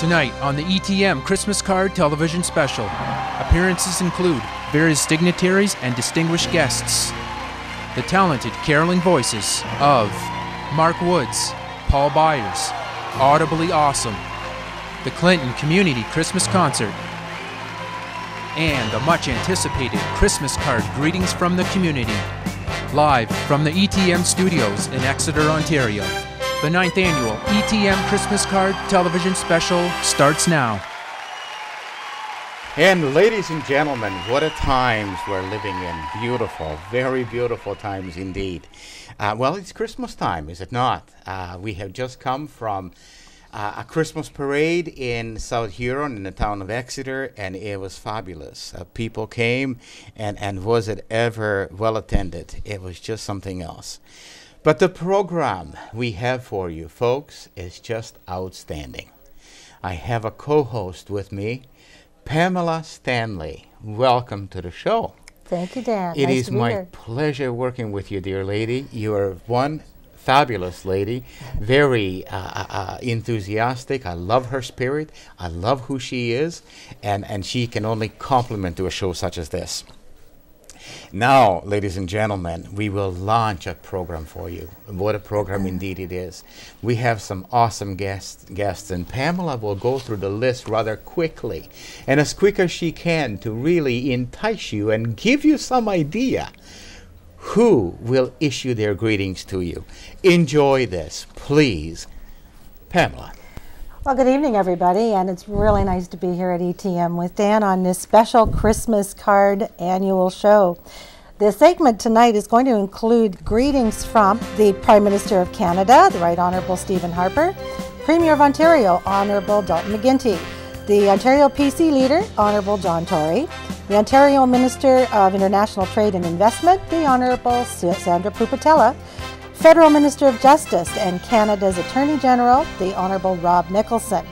Tonight on the ETM Christmas Card Television Special, appearances include various dignitaries and distinguished guests. The talented caroling voices of Mark Woods, Paul Byers, Audibly Awesome, the Clinton Community Christmas Concert, and the much anticipated Christmas card Greetings from the Community, live from the ETM studios in Exeter, Ontario. The ninth annual ETM Christmas Card Television Special starts now. And ladies and gentlemen, what a times we're living in. Beautiful, very beautiful times indeed. Uh, well, it's Christmas time, is it not? Uh, we have just come from uh, a Christmas parade in South Huron in the town of Exeter, and it was fabulous. Uh, people came, and, and was it ever well attended? It was just something else. But the program we have for you, folks, is just outstanding. I have a co host with me, Pamela Stanley. Welcome to the show. Thank you, Dan. It nice is my here. pleasure working with you, dear lady. You are one fabulous lady, very uh, uh, uh, enthusiastic. I love her spirit. I love who she is, and, and she can only compliment to a show such as this. Now, ladies and gentlemen, we will launch a program for you. What a program indeed it is. We have some awesome guests, guests, and Pamela will go through the list rather quickly and as quick as she can to really entice you and give you some idea who will issue their greetings to you. Enjoy this, please. Pamela. Well, good evening, everybody, and it's really nice to be here at ETM with Dan on this special Christmas card annual show. The segment tonight is going to include greetings from the Prime Minister of Canada, the Right Honourable Stephen Harper, Premier of Ontario, Honourable Dalton McGuinty, the Ontario PC Leader, Honourable John Tory, the Ontario Minister of International Trade and Investment, the Honourable Sandra Pupatello, Federal Minister of Justice and Canada's Attorney General, the Honourable Rob Nicholson.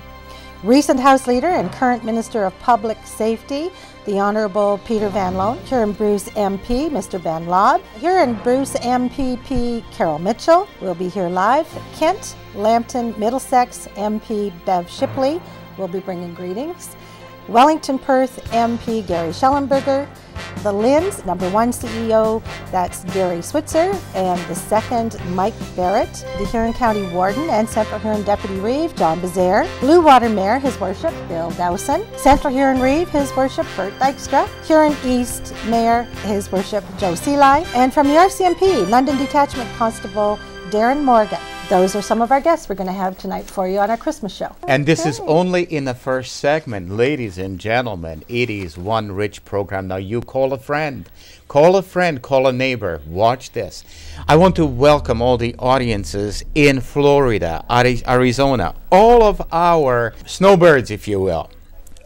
Recent House Leader and current Minister of Public Safety, the Honourable Peter Van Loan. Huron Bruce MP, Mr. Ben Lobb. Huron Bruce MPP, Carol Mitchell. We'll be here live. Kent, Lambton, Middlesex MP Bev Shipley will be bringing greetings. Wellington Perth MP Gary Schellenberger, the LHINs number one CEO, that's Gary Switzer, and the second Mike Barrett, the Huron County Warden and Central Huron Deputy Reeve John Bezaire, Blue Water Mayor, His Worship Bill Dowson, Central Huron Reeve, His Worship Bert Dykstra, Huron East Mayor, His Worship Joe Seeley, and from the RCMP, London Detachment Constable Darren Morgan. Those are some of our guests we're going to have tonight for you on our Christmas show. And this is only in the first segment, ladies and gentlemen. It is one rich program. Now, you call a friend, call a friend, call a neighbor. Watch this. I want to welcome all the audiences in Florida, Ari- Arizona, all of our snowbirds, if you will.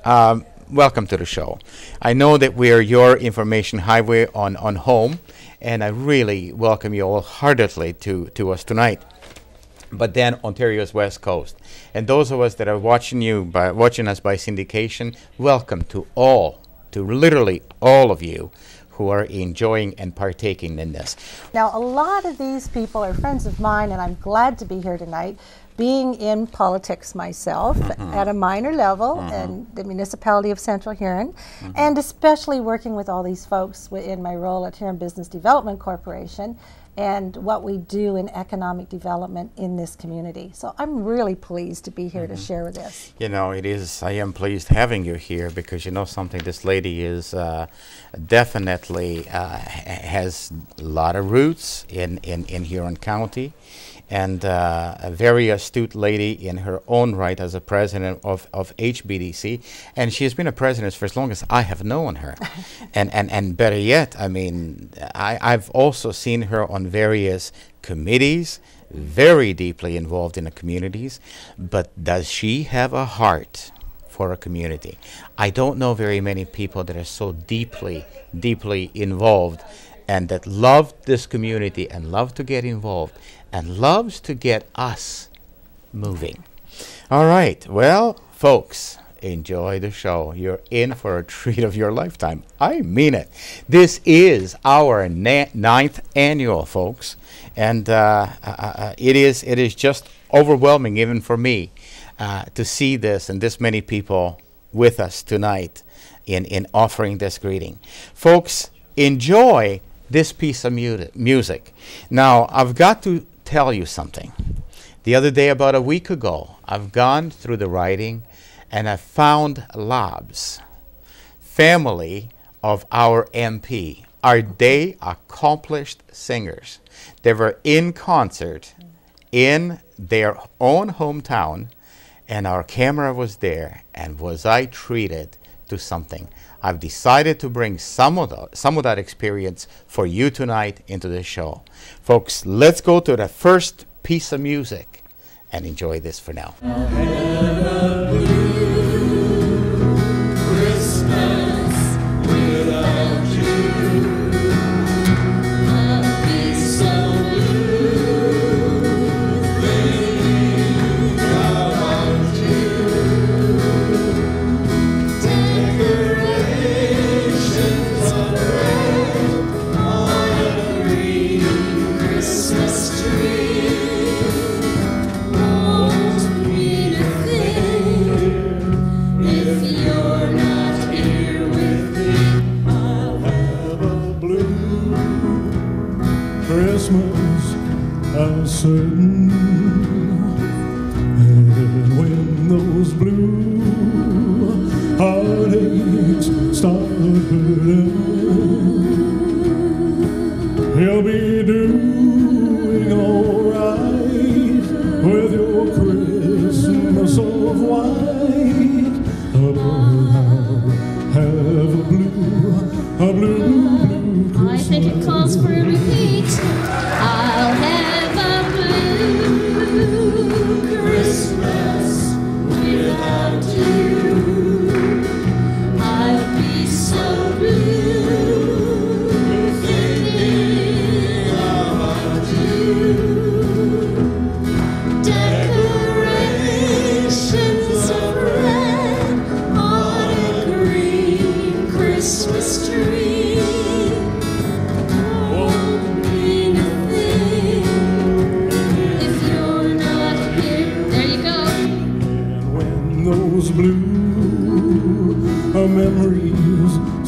Um, welcome to the show. I know that we are your information highway on, on home, and I really welcome you all heartedly to, to us tonight but then Ontario's West Coast. And those of us that are watching you by watching us by syndication, welcome to all, to literally all of you who are enjoying and partaking in this. Now, a lot of these people are friends of mine, and I'm glad to be here tonight. Being in politics myself at a minor level in the municipality of Central Huron, and especially working with all these folks in my role at Huron Business Development Corporation and what we do in economic development in this community. So I'm really pleased to be here to share with this. You know, it is. I am pleased having you here because you know something. This lady is uh, definitely uh, has a lot of roots in in in Huron County, and uh, a very astute lady in her own right as a president of of HBDC, and she has been a president for as long as I have known her, and and and better yet, I mean, I I've also seen her on various committees very deeply involved in the communities, but does she have a heart for a community? I don't know very many people that are so deeply, deeply involved and that love this community and love to get involved and loves to get us moving. All right, well, folks, enjoy the show. You're in for a treat of your lifetime. I mean it. This is our na- ninth annual, folks, and uh, uh, uh, it is it is just overwhelming even for me. uh, to see this and this many people with us tonight in, in offering this greeting. Folks, enjoy this piece of mu- music. Now, I've got to tell you something. The other day, about a week ago, I've gone through the writing and I found Labs, family of our MP. Are they accomplished singers? They were in concert in their own hometown, and our camera was there. And was I treated to something? I've decided to bring some of, the, some of that experience for you tonight into the show. Folks, let's go to the first piece of music and enjoy this for now. He'll be doing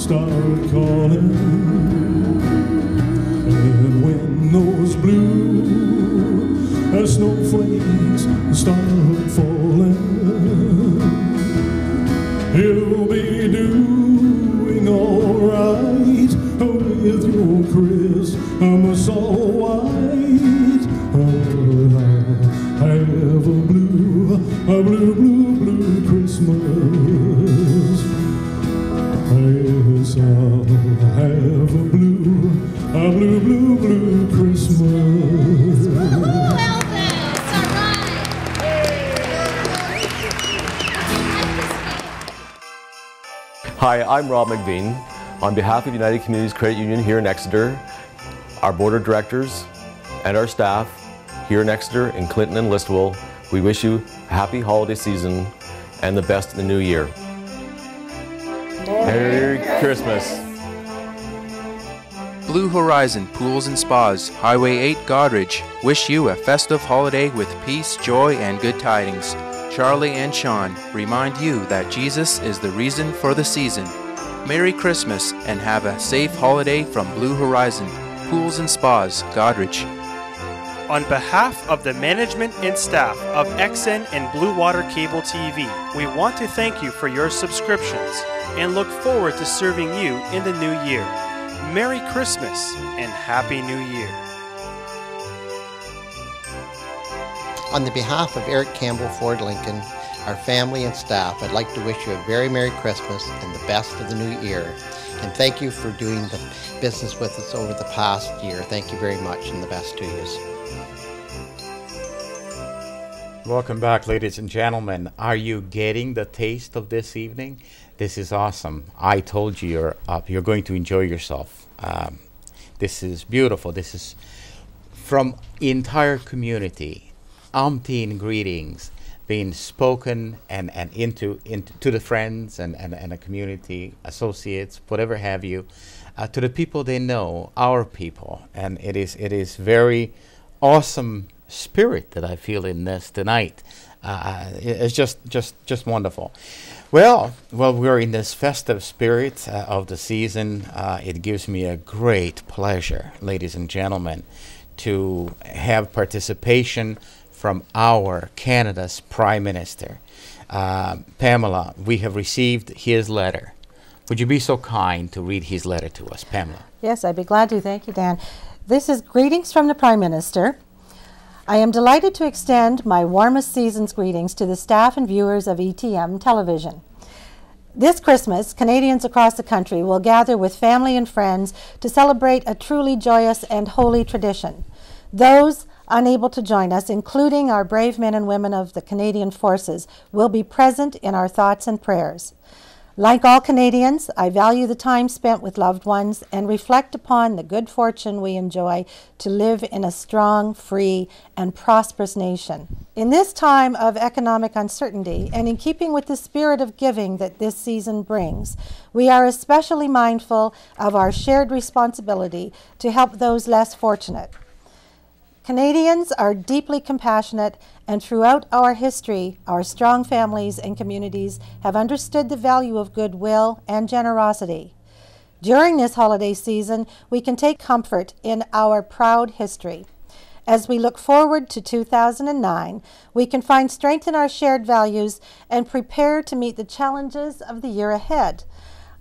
start calling, and when those blue uh, snowflakes start falling, you'll be doing alright with your Christmas all white. Oh, I'll have a blue, a blue, blue I'm Rob McVean. On behalf of United Communities Credit Union here in Exeter, our board of directors, and our staff here in Exeter, in Clinton, and Listowel, we wish you a happy holiday season and the best in the new year. Merry Christmas. Blue Horizon Pools and Spas, Highway 8, Goderich, wish you a festive holiday with peace, joy, and good tidings. Charlie and Sean remind you that Jesus is the reason for the season. Merry Christmas and have a safe holiday from Blue Horizon Pools and Spas, Goderich. On behalf of the management and staff of XN and Blue Water Cable TV, we want to thank you for your subscriptions and look forward to serving you in the new year. Merry Christmas and Happy New Year. On the behalf of Eric Campbell Ford Lincoln, our family and staff, I'd like to wish you a very Merry Christmas and the best of the new year. And thank you for doing the business with us over the past year. Thank you very much and the best to you. Welcome back, ladies and gentlemen. Are you getting the taste of this evening? This is awesome. I told you you're up. You're going to enjoy yourself. Um, this is beautiful. This is from entire community. Umpteen greetings being spoken and, and into, into to the friends and, and, and the community, associates, whatever have you, uh, to the people they know, our people. And it is it is very awesome spirit that I feel in this tonight. uh, it's just just just wonderful. Well, well, we're in this festive spirit uh, of the season. Uh, it gives me a great pleasure, ladies and gentlemen, to have participation from our Canada's Prime Minister, uh, Pamela. We have received his letter. Would you be so kind to read his letter to us, Pamela? Yes, I'd be glad to. Thank you, Dan. This is greetings from the Prime Minister. I am delighted to extend my warmest season's greetings to the staff and viewers of ETM television. This Christmas, Canadians across the country will gather with family and friends to celebrate a truly joyous and holy tradition. Those unable to join us, including our brave men and women of the Canadian Forces, will be present in our thoughts and prayers. Like all Canadians, I value the time spent with loved ones and reflect upon the good fortune we enjoy to live in a strong, free, and prosperous nation. In this time of economic uncertainty, and in keeping with the spirit of giving that this season brings, we are especially mindful of our shared responsibility to help those less fortunate. Canadians are deeply compassionate, and throughout our history, our strong families and communities have understood the value of goodwill and generosity. During this holiday season, we can take comfort in our proud history. As we look forward to 2009, we can find strength in our shared values and prepare to meet the challenges of the year ahead.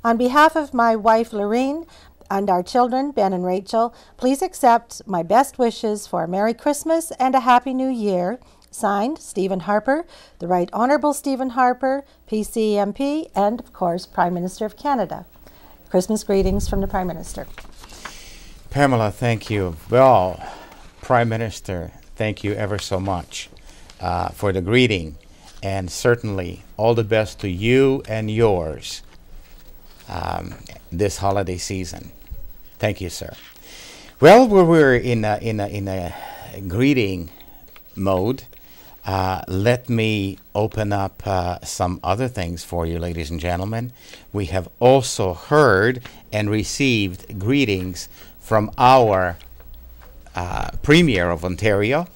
On behalf of my wife, Laureen, and our children, Ben and Rachel, please accept my best wishes for a Merry Christmas and a Happy New Year. Signed, Stephen Harper, the Right Honourable Stephen Harper, PCMP, and of course, Prime Minister of Canada. Christmas greetings from the Prime Minister. Pamela, thank you. Well, Prime Minister, thank you ever so much uh, for the greeting, and certainly all the best to you and yours um, this holiday season. Thank you, sir. Well, we we're in a, in a, in a greeting mode. Uh, let me open up uh, some other things for you, ladies and gentlemen. We have also heard and received greetings from our uh, Premier of Ontario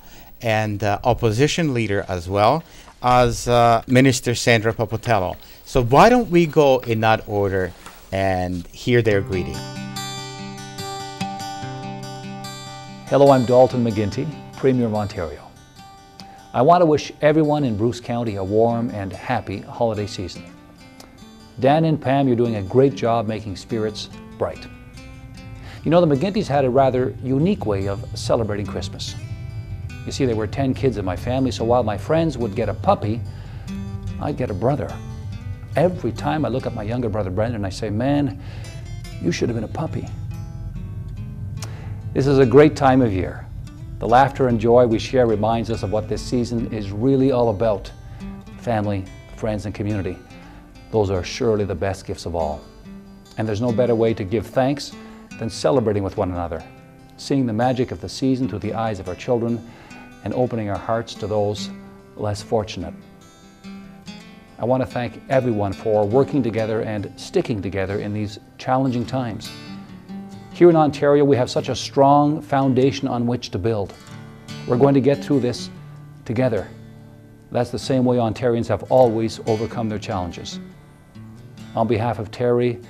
and uh, opposition leader as well as uh, Minister Sandra Pupatello. So why don't we go in that order and hear their greeting? Hello, I'm Dalton McGuinty, Premier of Ontario. I want to wish everyone in Bruce County a warm and happy holiday season. Dan and Pam, you're doing a great job making spirits bright. You know, the McGuinty's had a rather unique way of celebrating Christmas. You see, there were 10 kids in my family, so while my friends would get a puppy, I'd get a brother. Every time I look at my younger brother Brendan, I say, Man, you should have been a puppy. This is a great time of year. The laughter and joy we share reminds us of what this season is really all about family, friends, and community. Those are surely the best gifts of all. And there's no better way to give thanks than celebrating with one another, seeing the magic of the season through the eyes of our children, and opening our hearts to those less fortunate. I want to thank everyone for working together and sticking together in these challenging times. Here in Ontario, we have such a strong foundation on which to build. We're going to get through this together. That's the same way Ontarians have always overcome their challenges. On behalf of Terri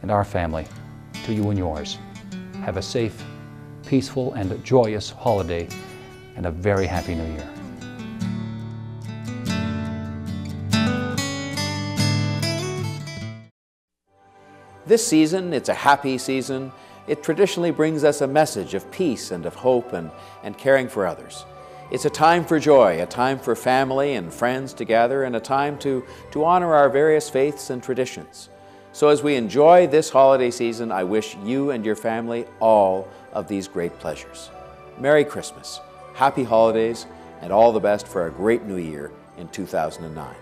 and our family, to you and yours, have a safe, peaceful, and joyous holiday and a very happy new year. This season, it's a happy season. It traditionally brings us a message of peace and of hope and, and caring for others. It's a time for joy, a time for family and friends to gather, and a time to, to honor our various faiths and traditions. So, as we enjoy this holiday season, I wish you and your family all of these great pleasures. Merry Christmas, happy holidays, and all the best for a great new year in 2009.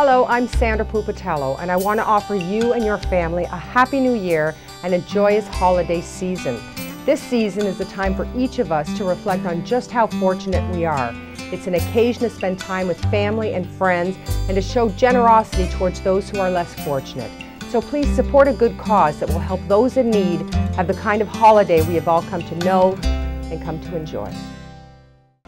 Hello, I'm Sandra Pupatello, and I want to offer you and your family a Happy New Year and a joyous holiday season. This season is the time for each of us to reflect on just how fortunate we are. It's an occasion to spend time with family and friends and to show generosity towards those who are less fortunate. So please support a good cause that will help those in need have the kind of holiday we have all come to know and come to enjoy.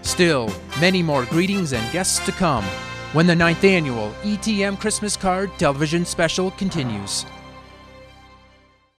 Still, many more greetings and guests to come when the ninth annual ETM Christmas Card television special continues.